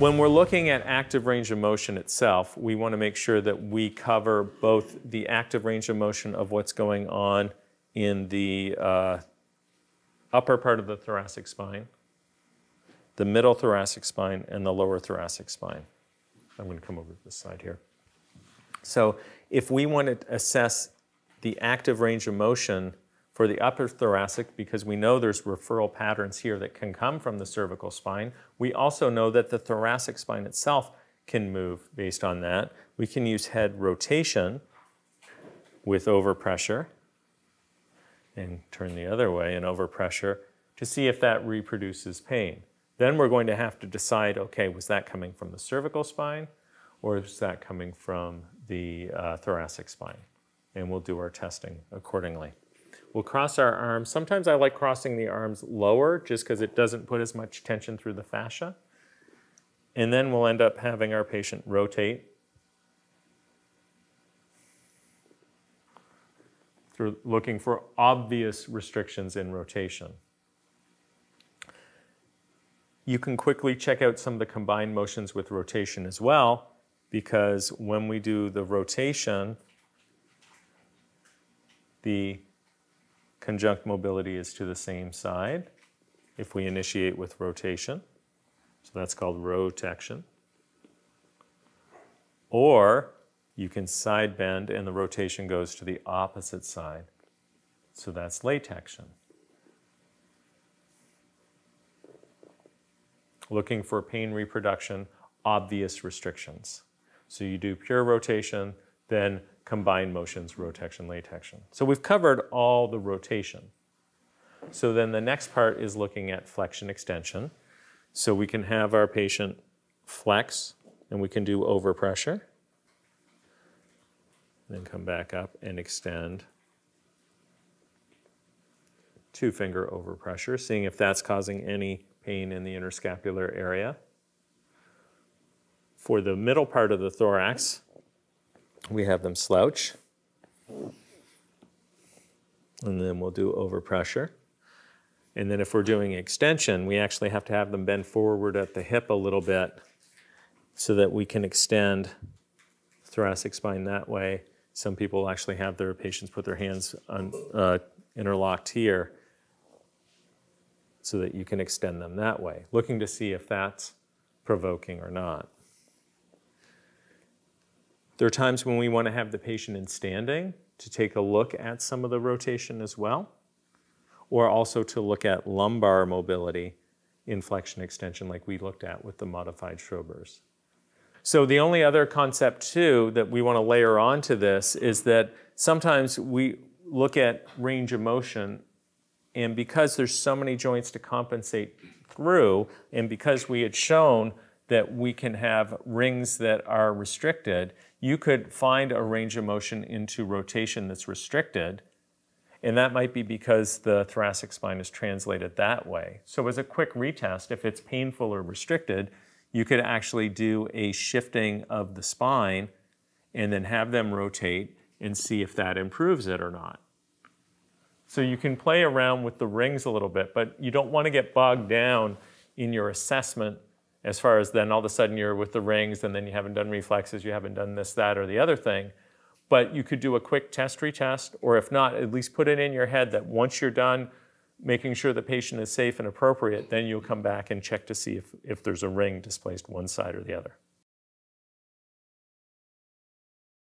When we're looking at active range of motion itself, we want to make sure that we cover both the active range of motion of what's going on in the uh, upper part of the thoracic spine, the middle thoracic spine, and the lower thoracic spine. I'm going to come over to this side here. So if we want to assess the active range of motion for the upper thoracic, because we know there's referral patterns here that can come from the cervical spine, we also know that the thoracic spine itself can move based on that. We can use head rotation with overpressure and turn the other way and overpressure to see if that reproduces pain. Then we're going to have to decide, okay, was that coming from the cervical spine or is that coming from the uh, thoracic spine? And we'll do our testing accordingly. We'll cross our arms. Sometimes I like crossing the arms lower just because it doesn't put as much tension through the fascia. And then we'll end up having our patient rotate through looking for obvious restrictions in rotation. You can quickly check out some of the combined motions with rotation as well because when we do the rotation, the conjunct mobility is to the same side if we initiate with rotation. So that's called rotation. Or you can side bend and the rotection goes to the opposite side. So that's latection. Looking for pain reproduction, obvious restrictions. So you do pure rotation, then combined motions, rotection, latection. So we've covered all the rotation. So then the next part is looking at flexion extension. So we can have our patient flex and we can do overpressure. Then come back up and extend. Two finger overpressure, seeing if that's causing any pain in the interscapular area. For the middle part of the thorax, we have them slouch. And then we'll do overpressure. And then if we're doing extension, we actually have to have them bend forward at the hip a little bit so that we can extend thoracic spine that way. Some people actually have their patients put their hands on, uh, interlocked here so that you can extend them that way, looking to see if that's provoking or not. There are times when we want to have the patient in standing to take a look at some of the rotation as well, or also to look at lumbar mobility in flexion extension like we looked at with the modified Schober's. So the only other concept too that we want to layer onto this is that sometimes we look at range of motion and because there's so many joints to compensate through and because we had shown that we can have rings that are restricted, you could find a range of motion into rotation that's restricted, and that might be because the thoracic spine is translated that way. So as a quick retest, if it's painful or restricted, you could actually do a shifting of the spine and then have them rotate and see if that improves it or not. So you can play around with the rings a little bit, but you don't want to get bogged down in your assessment as far as then all of a sudden you're with the rings and then you haven't done reflexes, you haven't done this, that, or the other thing. But you could do a quick test retest, or if not, at least put it in your head that once you're done making sure the patient is safe and appropriate, then you'll come back and check to see if, if there's a ring displaced one side or the other.